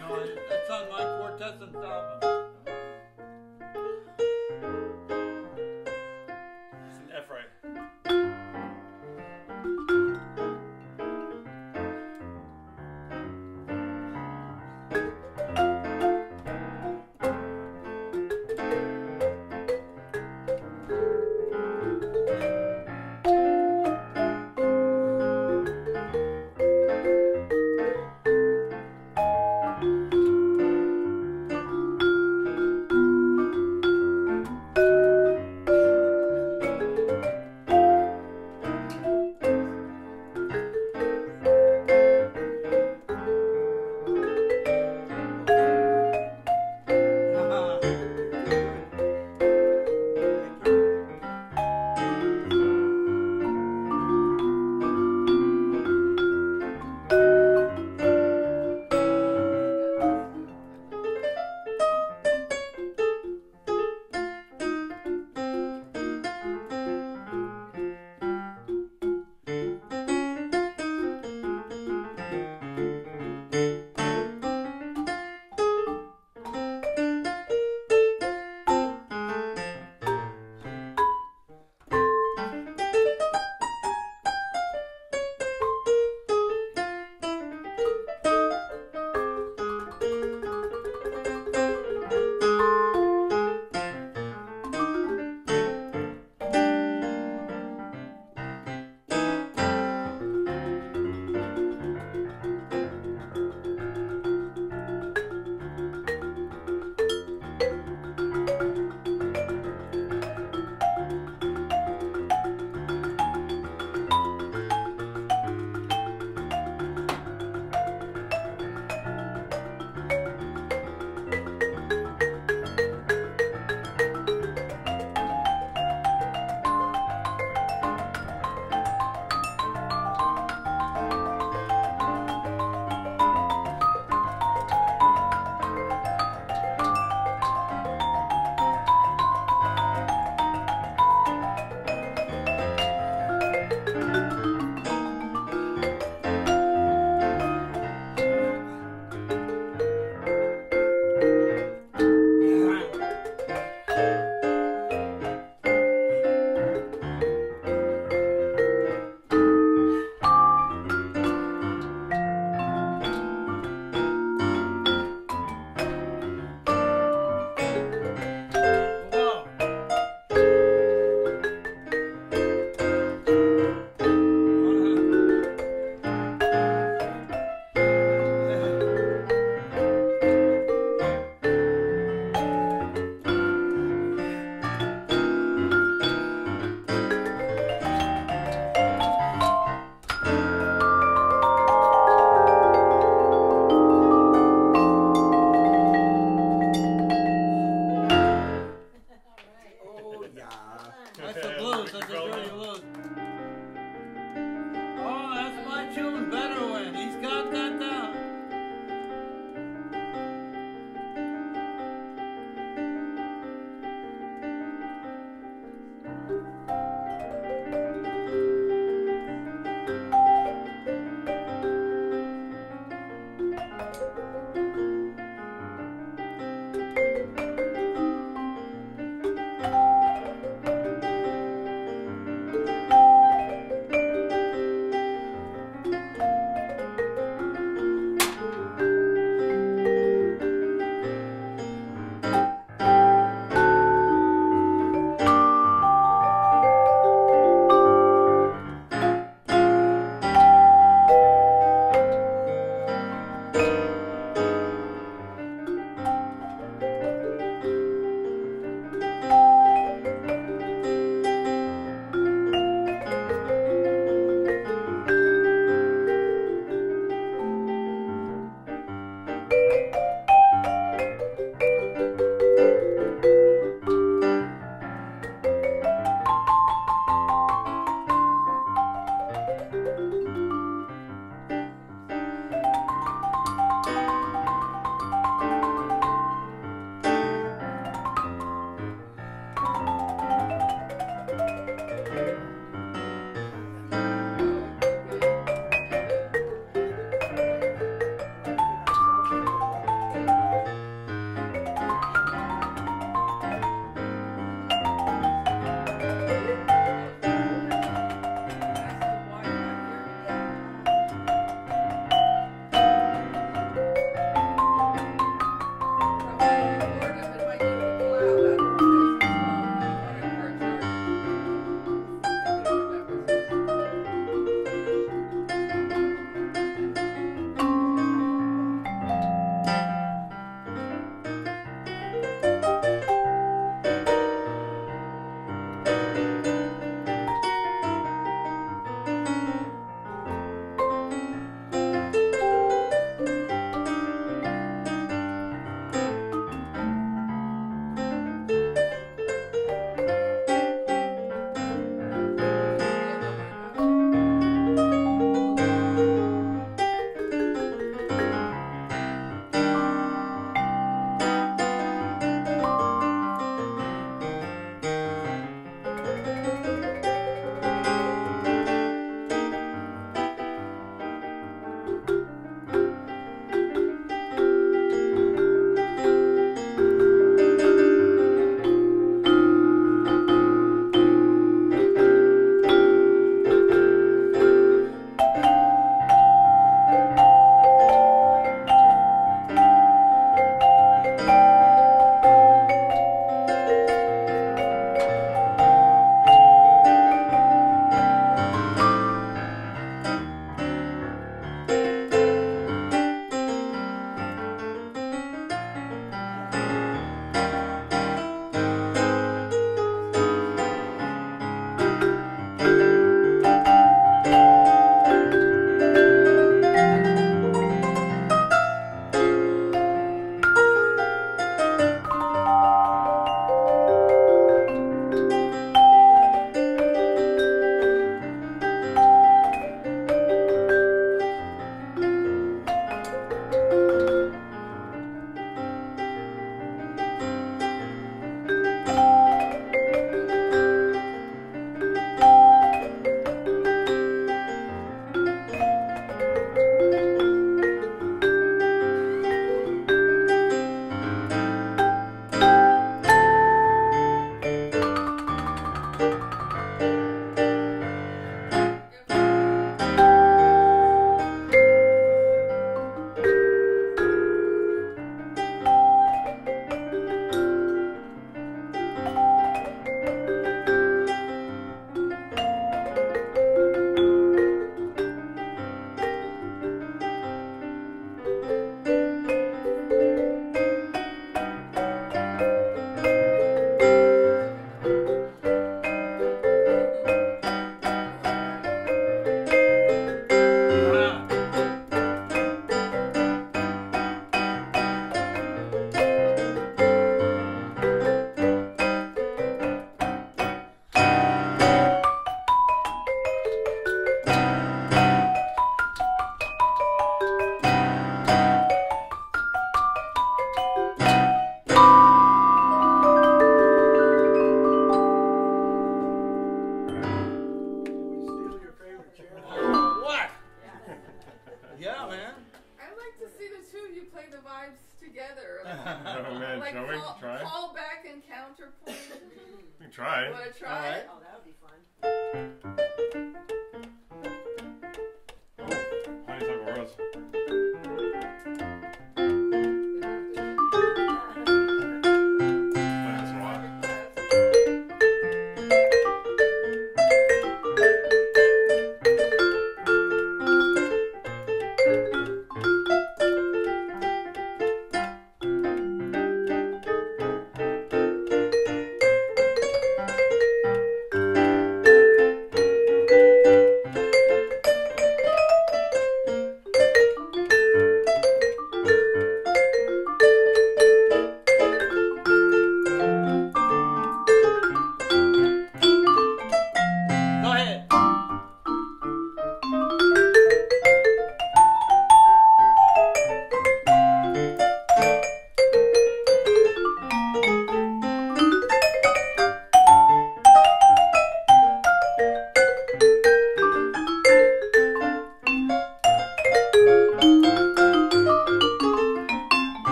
no, it's on my Quartessence album.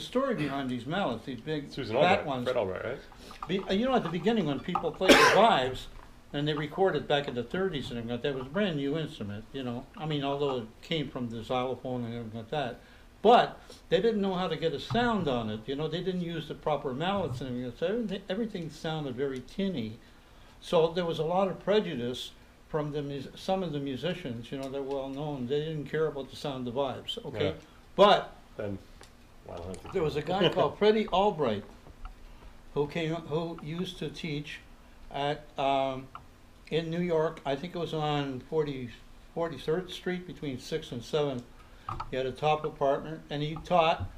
You the, the story behind these mallets, these big Susan fat Albright. ones. Fred Albright, right? Be, uh, you know, at the beginning when people played the vibes, and they recorded back in the 30s and everything like that, it was a brand new instrument, you know. I mean, although it came from the xylophone and everything like that. But they didn't know how to get a sound on it, you know. They didn't use the proper mallets and everything. So everything, everything sounded very tinny. So there was a lot of prejudice from the some of the musicians, you know, they're well known. They didn't care about the sound of the vibes, okay? Yeah. But Then, There was a guy called Freddie Albright who came who used to teach at um, in New York. I think it was on 40, 43rd Street between 6th and 7th. He had a top apartment and he taught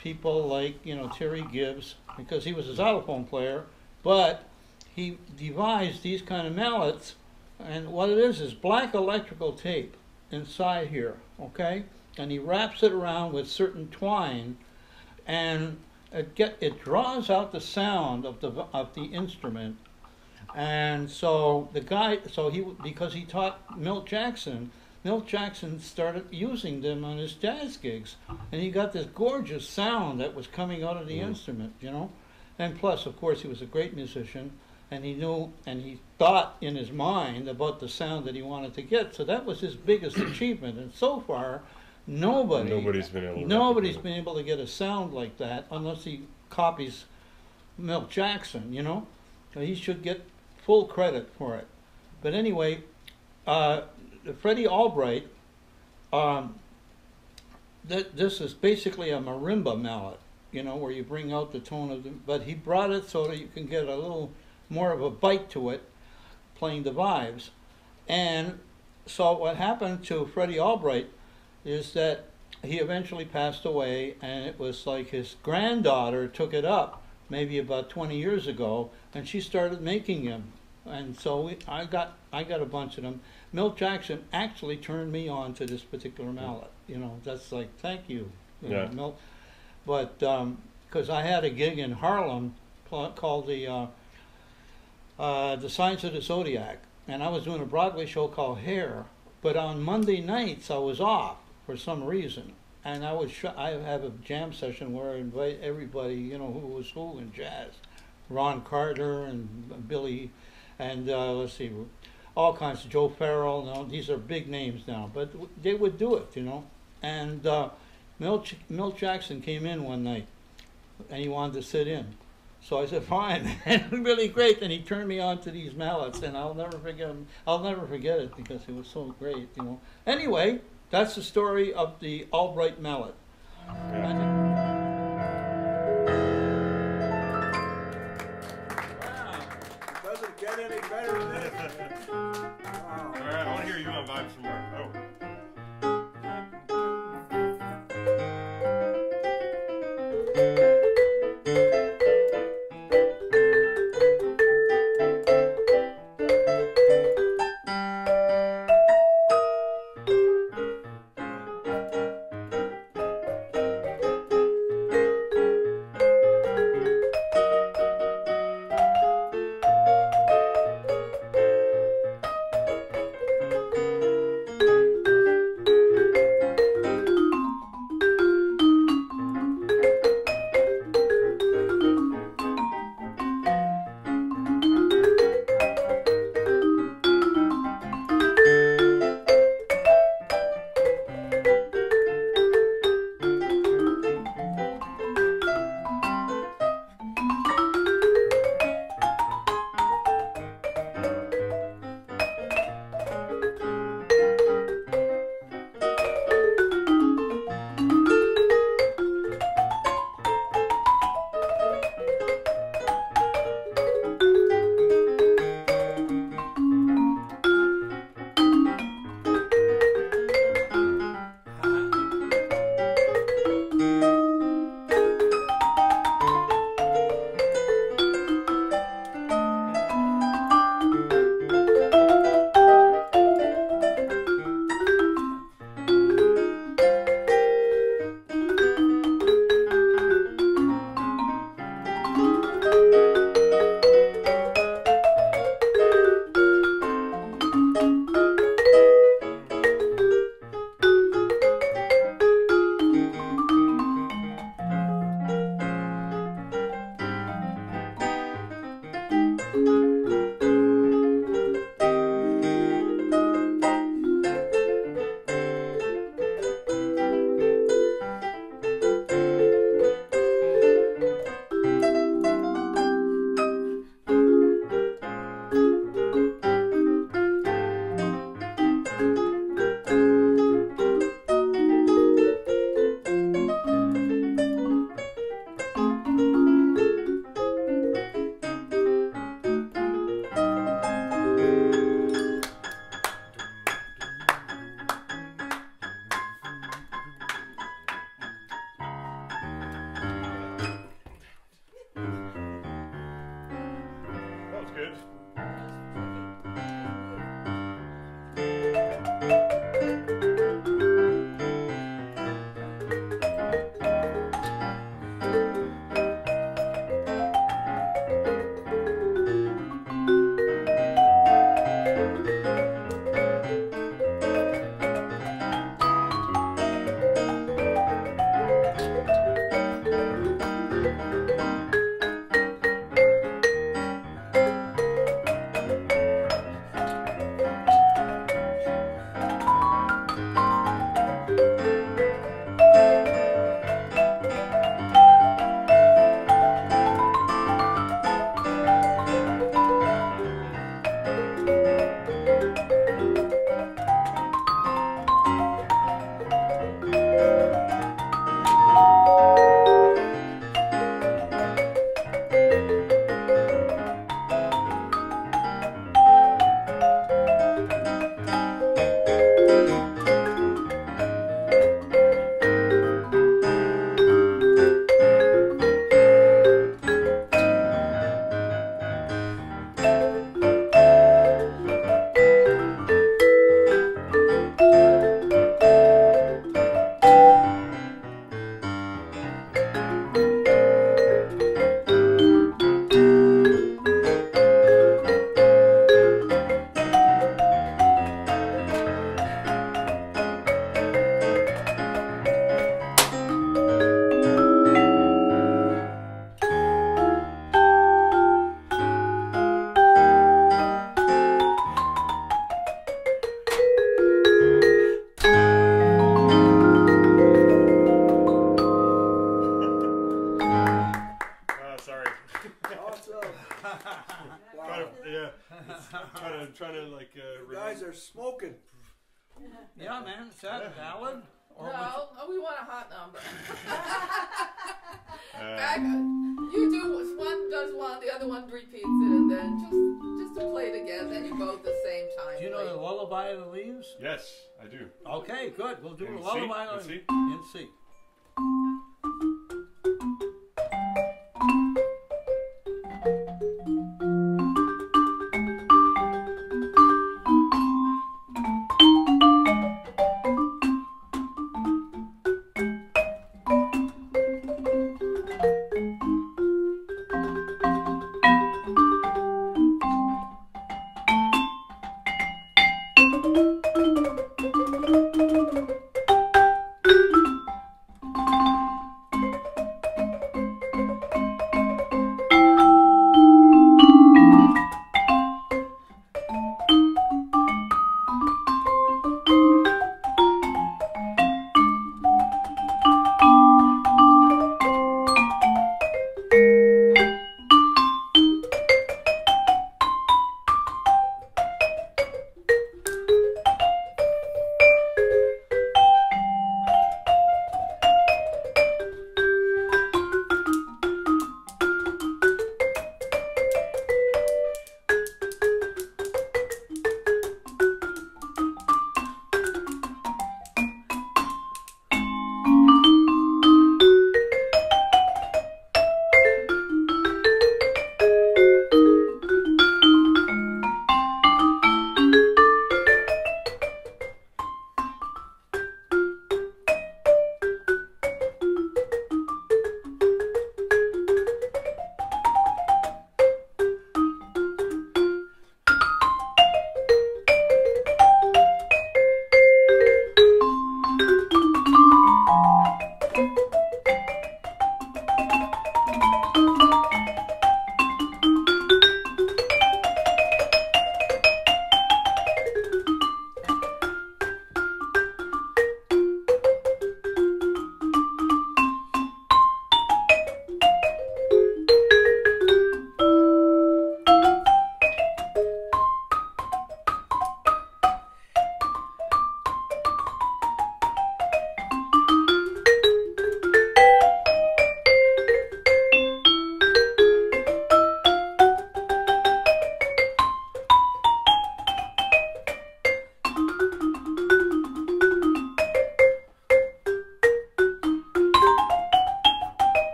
people like, you know, Terry Gibbs because he was a xylophone player, but he devised these kind of mallets and what it is is black electrical tape inside here, okay? And he wraps it around with certain twine and it get it draws out the sound of the of the instrument. And so the guy so he because he taught Milt Jackson Milt Jackson started using them on his jazz gigs. And he got this gorgeous sound that was coming out of the Mm. instrument you know? And plus of course he was a great musician and he knew and he thought in his mind about the sound that he wanted to get. So that was his biggest achievement. And so far nobody Nobody's been able to Nobody's been able to get a sound like that unless he copies Milt Jackson, you know? He should get full credit for it. But anyway, uh, Freddie Albright, um, th- this is basically a marimba mallet, you know, where you bring out the tone of the, but he brought it so that you can get a little more of a bite to it, playing the vibes. And so what happened to Freddie Albright is that he eventually passed away, and it was like his granddaughter took it up maybe about 20 years ago, and she started making them. And so we, I got I got a bunch of them. Milt Jackson actually turned me on to this particular mallet. You know, that's like thank you, you know, Milt. But because I had a gig in Harlem called the uh, uh, the Signs of the Zodiac, and I was doing a Broadway show called Hair. But on Monday nights I was off for some reason, and I was I have a jam session where I invite everybody, you know, who was who in jazz, Ron Carter and Billy, and uh, let's see, all kinds of Joe Farrell. No, these are big names now, but they would do it, you know. And uh, Milt, Milt Jackson came in one night, and he wanted to sit in. So I said, fine, really great. And he turned me on to these mallets, and I'll never forget him. I'll never forget it because it was so great, you know. Anyway, that's the story of the Albright mallet. Yeah. Wow. Doesn't get any better than this. Wow. All right, I want to hear you on vibe some